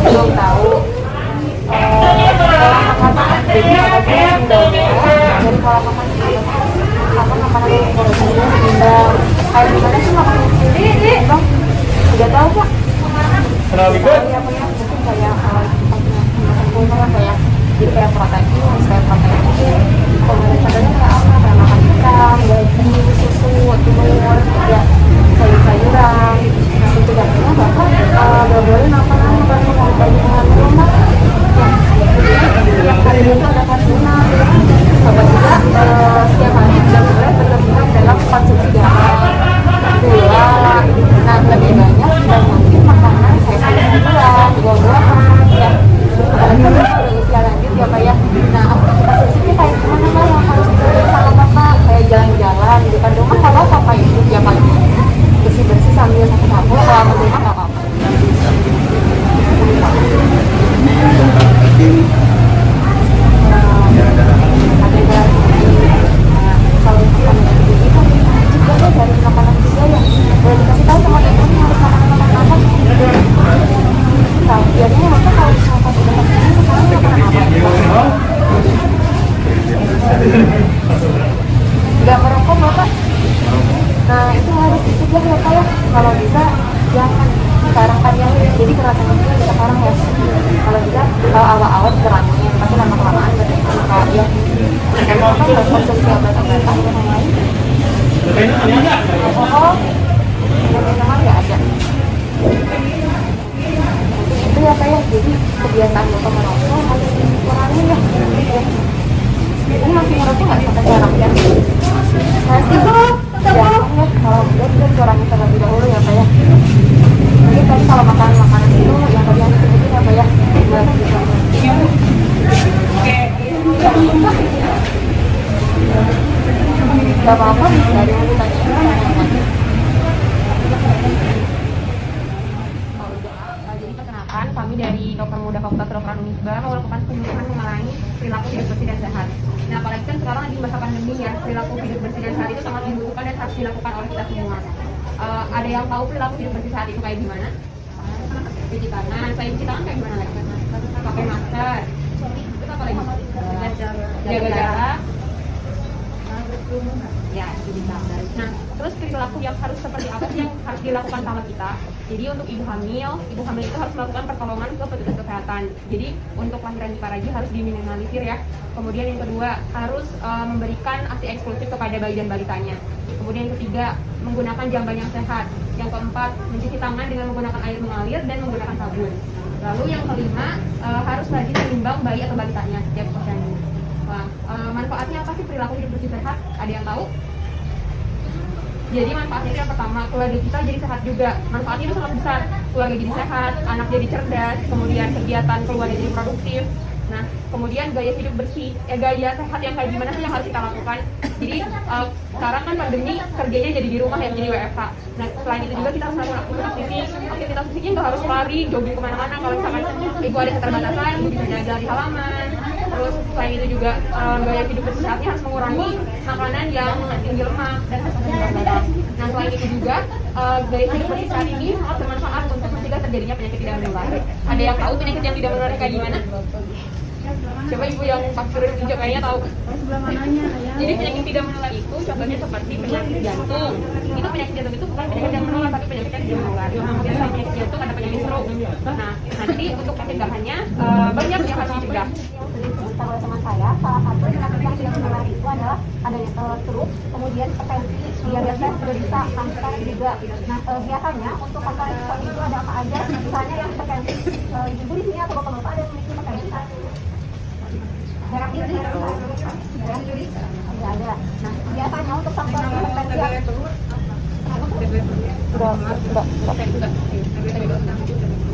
belum tahu Tidak tahu pak. Kenapa? Kayak apa ya? Mungkin kayak tempat yang kayak di kayak kalau bisa jangan sekarang kan ya jadi kerasan itu sekarang ya. Kalau bisa kalau awal-awal kurangin tapi lama kelamaan berarti kalau ya kalau kan harus konsumsi obat-obatan dan yang lain alkohol dan minuman nggak ada Mungkin itu ya pak ya jadi kebiasaan bapak merokok harus dikurangin ya ini masih merokok nggak sampai sekarang ya masih kok jangan ya kalau udah kita kurangi terlebih dahulu ya pak ya mungkin tadi kalau makan makanan itu yang tadi yang sebutin ya pak ya buat bisa Gak apa-apa, dari. Uh, jadi kami dari Dokter Muda Fakultas Kedokteran Unisba melakukan penyuluhan mengurangi perilaku hidup bersih dan sehat. Nah, apalagi kan sekarang lagi masa pandemi ya, perilaku hidup bersih dan sehat itu sangat dibutuhkan dan harus dilakukan oleh kita semua. Uh, ada yang tahu perilaku hidup bersih sehat itu kayak gimana? Cuci tangan, saya cuci tangan kayak gimana? Pakai masker. Apa lagi? Jaga jarak. Ya, jadi. Nah, terus perilaku yang harus seperti apa sih yang harus dilakukan sama kita? Jadi untuk ibu hamil, ibu hamil itu harus melakukan pertolongan ke petugas kesehatan. Jadi untuk lahiran di Paraji harus diminimalisir ya. Kemudian yang kedua harus uh, memberikan ASI eksklusif kepada bayi dan balitanya. Kemudian yang ketiga menggunakan jamban yang sehat. Yang keempat mencuci tangan dengan menggunakan air mengalir dan menggunakan sabun. Lalu yang kelima uh, harus rajin menimbang bayi atau balitanya setiap posyandu. Wah, uh, manfaatnya apa sih perilaku hidup bersih sehat? Ada yang tahu? Jadi manfaatnya itu yang pertama, keluarga kita jadi sehat juga. Manfaatnya itu sangat besar. Keluarga jadi sehat, anak jadi cerdas, kemudian kegiatan keluarga jadi produktif. Nah, kemudian gaya hidup bersih, eh, gaya sehat yang kayak gimana sih yang harus kita lakukan? Jadi uh, sekarang kan pandemi kerjanya jadi di rumah ya, jadi WFH. Nah, selain itu juga kita harus melakukan aktivitas fisik. Aktivitas fisiknya nggak harus lari, jogging ke mana-mana. Kalau misalkan ibu ada keterbatasan, bisa jalan di halaman. Terus selain itu juga uh, gaya hidup bersih sehatnya harus mengurangi makanan yang tinggi lemak dan asam garam. Nah, selain itu juga uh, gaya hidup bersih sehat ini sangat bermanfaat untuk mencegah terjadinya penyakit tidak menular. Ada yang tahu penyakit yang tidak menular kayak gimana? Coba ibu yang pakai hijau kayaknya tahu. Jadi penyakit tidak menular itu contohnya seperti penyakit jantung. Itu penyakit jantung itu bukan penyakit yang menular tapi penyakit yang tidak menular. Kemudian selain penyakit jantung ada penyakit stroke. Nah, nanti untuk pencegahannya eh, banyak yang harus dicegah. Kita oleh teman saya, salah satu penyakit yang tidak menular itu adalah adanya uh, stroke, kemudian diabetes, kanker juga. Nah, uh, biasanya untuk faktor risiko itu ada apa aja? Misalnya yang hipertensi, uh, ibu di sini atau bapak-bapak ada yang memiliki hipertensi? Darah tinggi, darah tinggi, tidak ada. Nah, biasanya untuk faktor yang Enggak, enggak, enggak.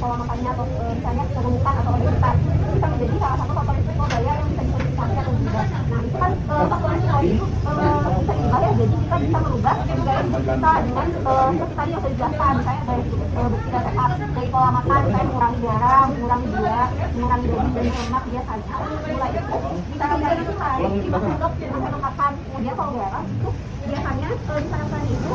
dari pola makannya atau eh, misalnya kegemukan atau obesitas itu bisa menjadi salah satu faktor risiko gaya yang bisa dimodifikasi atau diubah. Nah, itu kan eh, faktor resiko itu eh, bisa diubah ya. Jadi kita bisa merubah gaya hidup kita dengan eh, seperti tadi yang saya jelaskan, misalnya eh, bersih dan sehat, dari pola makan, misalnya mengurangi garam, mengurangi gula, mengurangi daging dan lemak biasanya. Mulai itu bisa dari itu hari kita untuk makan. Kemudian kalau garam itu biasanya eh, disarankan itu